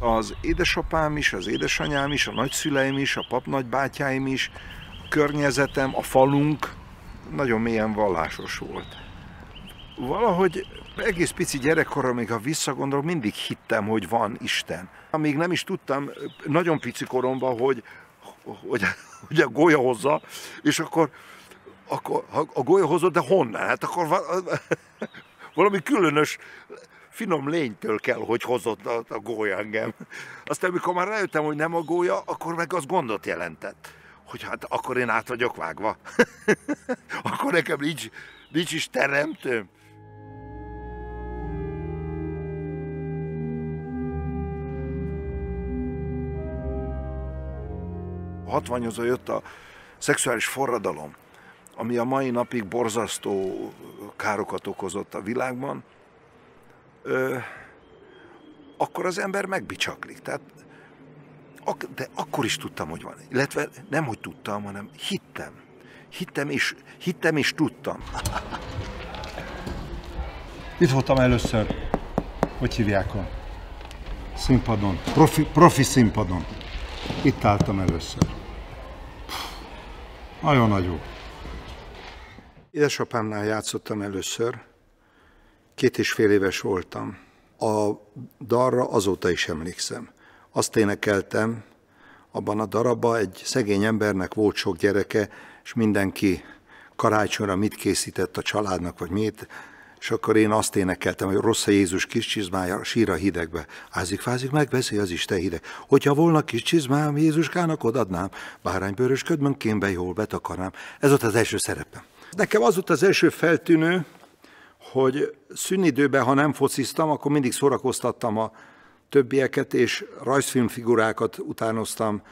Az édesapám is, az édesanyám is, a nagyszüleim is, a papnagybátyáim is, a környezetem, a falunk nagyon mélyen vallásos volt. Valahogy egész pici gyerekkoromig, ha visszagondolok, mindig hittem, hogy van Isten. Amíg nem is tudtam nagyon pici koromban, hogy, hogy, hogy a golya hozza, és akkor, akkor a golya hozott, de honnan? Hát akkor valami különös finom lénytől kell, hogy hozott a, a gólya engem. Aztán, amikor már rájöttem, hogy nem a gólya, akkor meg az gondot jelentett. Hogy hát akkor én át vagyok vágva. akkor nekem nincs, nincs is teremtőm. A 68 jött a szexuális forradalom, ami a mai napig borzasztó károkat okozott a világban, ö, akkor az ember megbicsaklik. Tehát, ak- de akkor is tudtam, hogy van. Illetve nem, hogy tudtam, hanem hittem. Hittem és, hittem és tudtam. Itt voltam először, hogy hívják a színpadon, profi, profi színpadon. Itt álltam először. Nagyon nagy jó. Édesapámnál játszottam először, két és fél éves voltam. A dalra azóta is emlékszem. Azt énekeltem, abban a darabban egy szegény embernek volt sok gyereke, és mindenki karácsonyra mit készített a családnak, vagy mit, és akkor én azt énekeltem, hogy rossz a Jézus kis csizmája, sír a hidegbe. Ázik, fázik, megveszi az Isten hideg. Hogyha volna kis csizmám, Jézuskának odadnám, báránybőrös ködmön kémbe jól betakarnám. Ez volt az első szerepem. Nekem az volt az első feltűnő, hogy szünidőben, ha nem fociztam, akkor mindig szórakoztattam a többieket, és rajzfilmfigurákat utánoztam,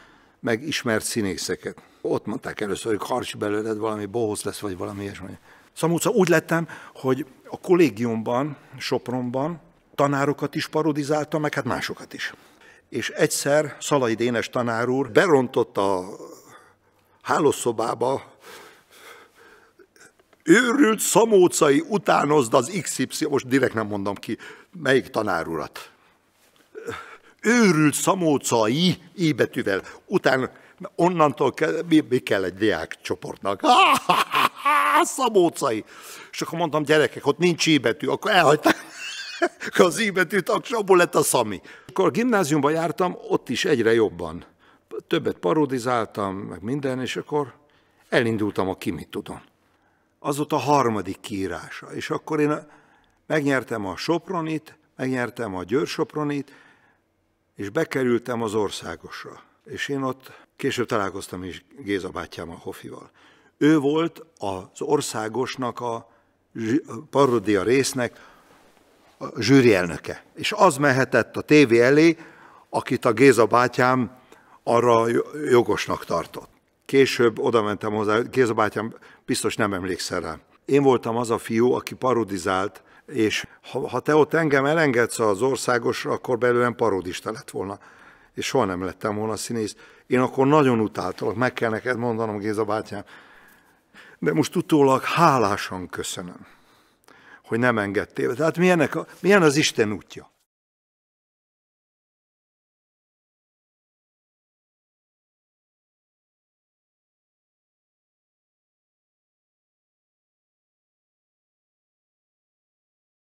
meg ismert színészeket. Ott mondták először, hogy harcs belőled, valami bohóc lesz, vagy valami ilyesmi. Szamúca úgy lettem, hogy a kollégiumban, Sopronban tanárokat is parodizáltam, meg hát másokat is. És egyszer Szalai Dénes tanár úr berontott a hálószobába, őrült szamócai utánozd az XY, most direkt nem mondom ki, melyik tanárurat. Őrült szamócai, I betűvel, onnantól kell, mi, mi kell egy diák csoportnak? Szabócai. És akkor mondtam, gyerekek, ott nincs I betű, akkor elhagyták az I betűt, akkor abból lett a Szami. Akkor a gimnáziumban jártam, ott is egyre jobban. Többet parodizáltam, meg minden, és akkor elindultam a ki mit tudom. Az ott a harmadik kiírása. És akkor én megnyertem a Sopronit, megnyertem a Győr Sopronit, és bekerültem az országosra. És én ott Később találkoztam is Géza a Hofival. Ő volt az országosnak a parodia résznek a zsűri elnöke. És az mehetett a tévé elé, akit a Géza bátyám arra jogosnak tartott. Később oda mentem hozzá, Géza bátyám biztos nem emlékszel rá. Én voltam az a fiú, aki parodizált, és ha, ha te ott engem elengedsz az országosra, akkor belőlem parodista lett volna és soha nem lettem volna színész. Én akkor nagyon utáltalak, meg kell neked mondanom, Géza bátyám. De most utólag hálásan köszönöm, hogy nem engedtél. Tehát milyenek a, milyen az Isten útja?